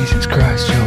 Jesus Christ,